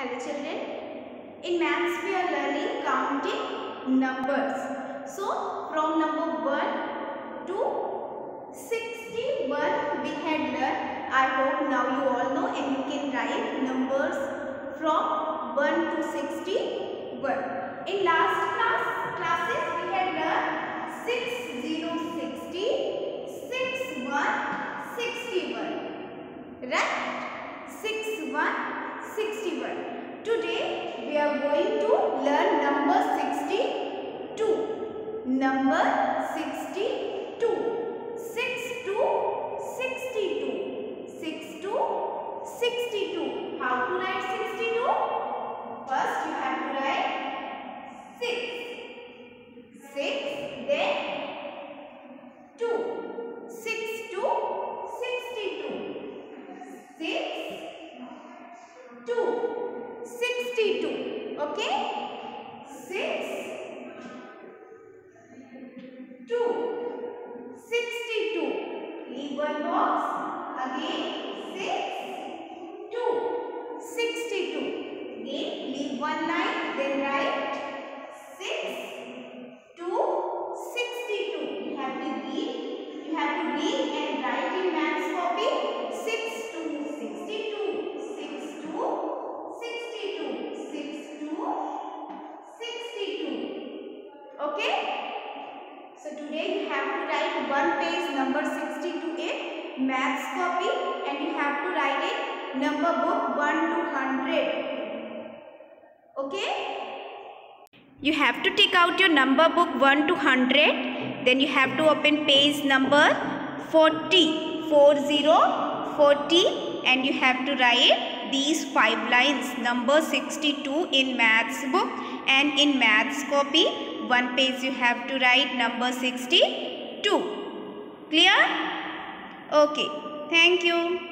Hello children. In maths we are learning counting numbers. So from number 1 to 61 we had learned. I hope now you all know and you can write numbers from 1 to 61. In last class classes we had learned 6 0 60 6 1 61. Right? 6 1 61. Today we are going to learn number 62. Number 2 62 leave one box. Again 6 2 62 again leave one line then write 6 2 62 you have to read you have to read and write in maths copy so today you have to write one page number 62 a maths copy and you have to write a number book 1 to 100 okay? You have to take out your number book 1 to 100 then you have to open page number 40 40 40 and you have to write these five lines number 62 in maths book and in maths copy one page you have to write number 62 clear? Okay. Thank you